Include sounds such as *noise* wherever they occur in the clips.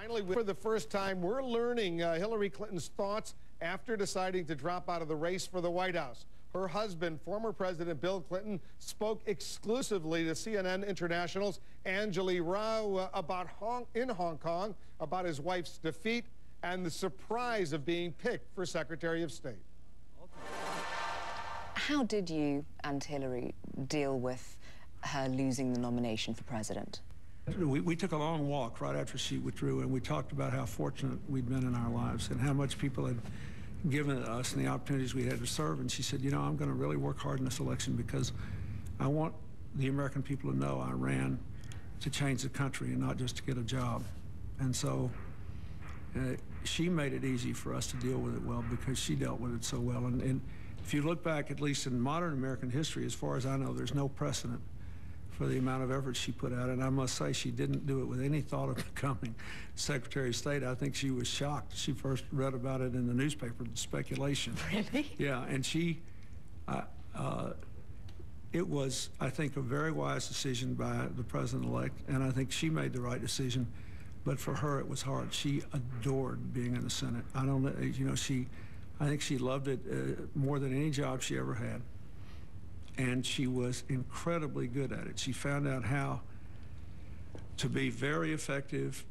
Finally, for the first time, we're learning uh, Hillary Clinton's thoughts after deciding to drop out of the race for the White House. Her husband, former President Bill Clinton, spoke exclusively to CNN International's Anjali Rao uh, about Hong, in Hong Kong about his wife's defeat and the surprise of being picked for Secretary of State. How did you and Hillary deal with her losing the nomination for president? We, we, took a long walk right after she withdrew, and we talked about how fortunate we'd been in our lives and how much people had given us and the opportunities we had to serve. And she said, you know, I'm going to really work hard in this election because I want the American people to know I ran to change the country and not just to get a job. And so uh, she made it easy for us to deal with it well because she dealt with it so well. And, and if you look back, at least in modern American history, as far as I know, there's no precedent for the amount of effort she put out. And I must say, she didn't do it with any thought of *laughs* becoming Secretary of State. I think she was shocked. She first read about it in the newspaper, the speculation. Really? *laughs* Yeah, and she, uh, uh, it was, I think, a very wise decision by the president-elect, and I think she made the right decision. But for her, it was hard. She adored being in the Senate. I don't know, you know, she, I think she loved it uh, more than any job she ever had and she was incredibly good at it. She found out how to be very effective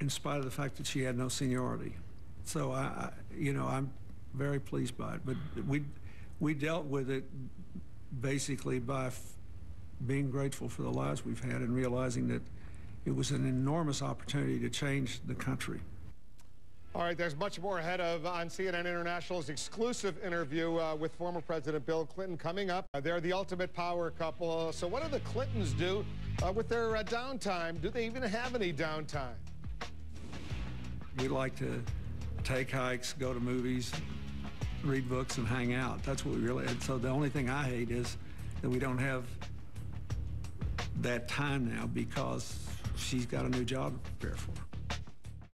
in spite of the fact that she had no seniority. So I, you know, I'm very pleased by it. But we we dealt with it basically by being grateful for the lives we've had and realizing that it was an enormous opportunity to change the country. All right, there's much more ahead of on CNN International's exclusive interview uh, with former President Bill Clinton coming up. Uh, they're the ultimate power couple. So what do the Clintons do uh, with their uh, downtime? Do they even have any downtime? We like to take hikes, go to movies, read books, and hang out. That's what we really. And so the only thing I hate is that we don't have that time now because she's got a new job to prepare for.